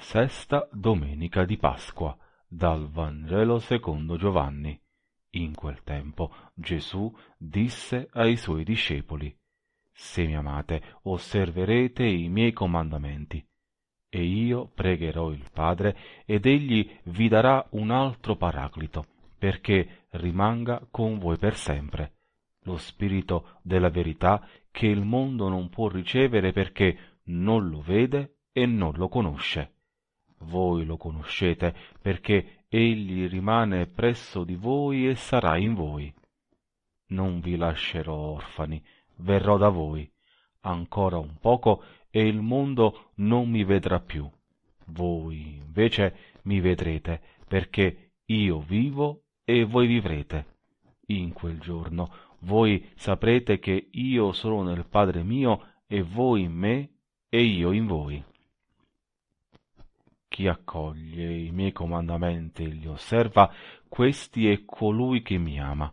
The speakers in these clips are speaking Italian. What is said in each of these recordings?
Sesta domenica di Pasqua dal Vangelo secondo Giovanni. In quel tempo Gesù disse ai suoi discepoli, Se mi amate, osserverete i miei comandamenti. E io pregherò il Padre, ed egli vi darà un altro paraclito, perché rimanga con voi per sempre, lo Spirito della verità che il mondo non può ricevere perché non lo vede e non lo conosce voi lo conoscete, perché egli rimane presso di voi e sarà in voi. Non vi lascerò orfani, verrò da voi. Ancora un poco e il mondo non mi vedrà più. Voi invece mi vedrete, perché io vivo e voi vivrete. In quel giorno voi saprete che io sono nel Padre mio e voi in me e io in voi. Chi accoglie i miei comandamenti e li osserva, questi è colui che mi ama.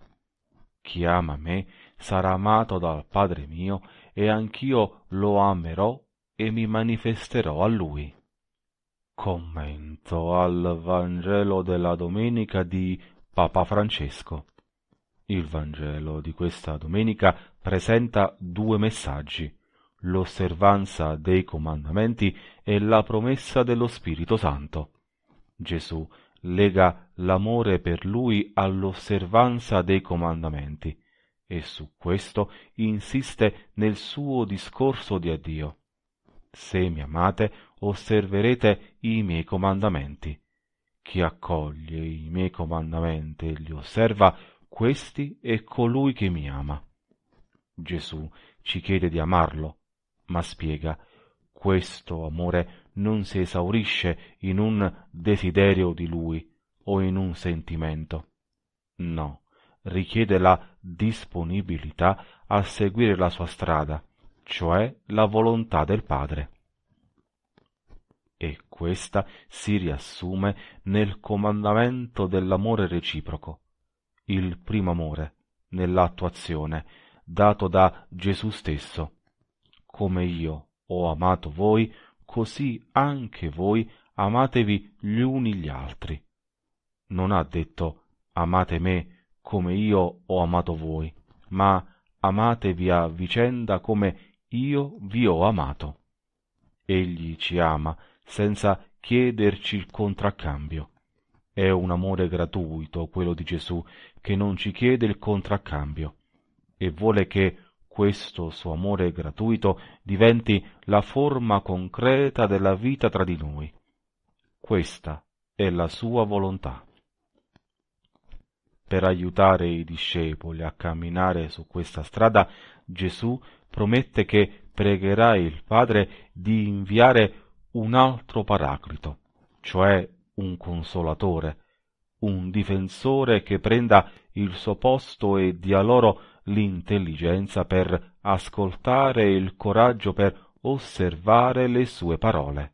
Chi ama me sarà amato dal Padre mio, e anch'io lo amerò e mi manifesterò a lui. Commento al Vangelo della domenica di Papa Francesco. Il Vangelo di questa domenica presenta due messaggi l'osservanza dei comandamenti e la promessa dello Spirito Santo. Gesù lega l'amore per lui all'osservanza dei comandamenti e su questo insiste nel suo discorso di addio. Se mi amate, osserverete i miei comandamenti. Chi accoglie i miei comandamenti e li osserva, questi è colui che mi ama. Gesù ci chiede di amarlo ma spiega questo amore non si esaurisce in un desiderio di lui o in un sentimento. No, richiede la disponibilità a seguire la sua strada, cioè la volontà del Padre. E questa si riassume nel comandamento dell'amore reciproco, il primo amore, nell'attuazione, dato da Gesù stesso, come io ho amato voi, così anche voi amatevi gli uni gli altri. Non ha detto amate me come io ho amato voi, ma amatevi a vicenda come io vi ho amato. Egli ci ama senza chiederci il contraccambio. È un amore gratuito quello di Gesù che non ci chiede il contraccambio e vuole che questo suo amore gratuito diventi la forma concreta della vita tra di noi. Questa è la sua volontà. Per aiutare i discepoli a camminare su questa strada, Gesù promette che pregherà il Padre di inviare un altro paraclito, cioè un consolatore, un difensore che prenda il suo posto e dia loro l'intelligenza per ascoltare e il coraggio per osservare le sue parole.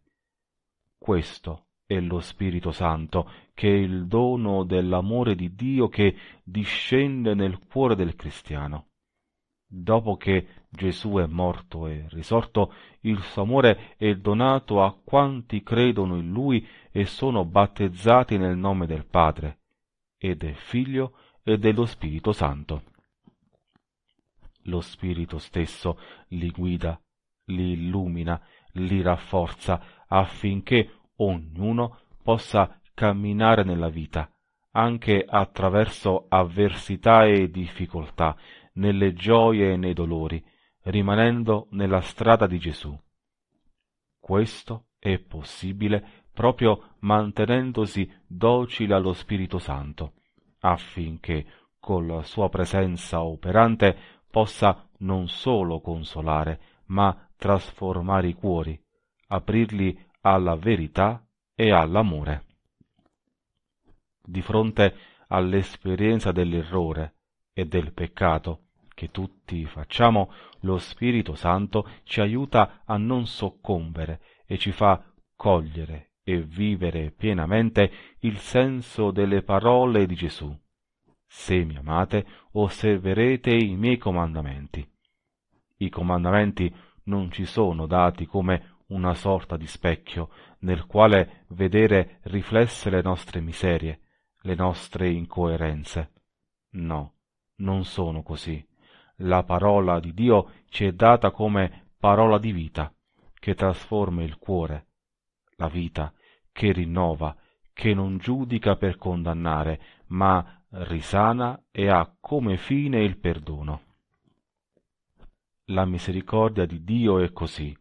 Questo è lo Spirito Santo, che è il dono dell'amore di Dio che discende nel cuore del cristiano. Dopo che Gesù è morto e risorto, il suo amore è donato a quanti credono in Lui e sono battezzati nel nome del Padre, e del Figlio e dello Spirito Santo lo Spirito stesso li guida, li illumina, li rafforza affinché ognuno possa camminare nella vita, anche attraverso avversità e difficoltà, nelle gioie e nei dolori, rimanendo nella strada di Gesù. Questo è possibile proprio mantenendosi docile allo Spirito Santo, affinché con la sua presenza operante possa non solo consolare, ma trasformare i cuori, aprirli alla verità e all'amore. Di fronte all'esperienza dell'errore e del peccato che tutti facciamo, lo Spirito Santo ci aiuta a non soccombere e ci fa cogliere e vivere pienamente il senso delle parole di Gesù. Se mi amate, osserverete i miei comandamenti. I comandamenti non ci sono dati come una sorta di specchio nel quale vedere riflesse le nostre miserie, le nostre incoerenze. No, non sono così. La parola di Dio ci è data come parola di vita, che trasforma il cuore, la vita, che rinnova, che non giudica per condannare, ma risana e ha come fine il perdono. La misericordia di Dio è così,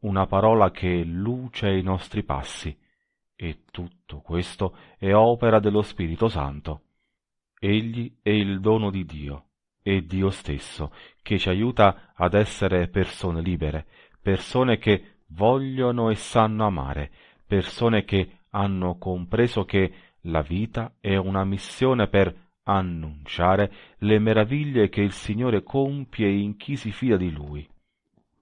una parola che luce ai nostri passi, e tutto questo è opera dello Spirito Santo. Egli è il dono di Dio, è Dio stesso, che ci aiuta ad essere persone libere, persone che vogliono e sanno amare, persone che hanno compreso che la vita è una missione per annunciare le meraviglie che il Signore compie in chi si fida di Lui.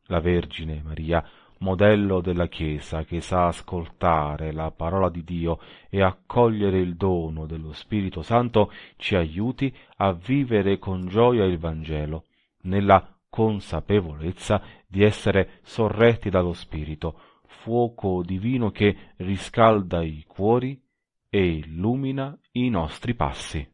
La Vergine Maria, modello della Chiesa che sa ascoltare la parola di Dio e accogliere il dono dello Spirito Santo, ci aiuti a vivere con gioia il Vangelo, nella consapevolezza di essere sorretti dallo Spirito, fuoco divino che riscalda i cuori e illumina i nostri passi.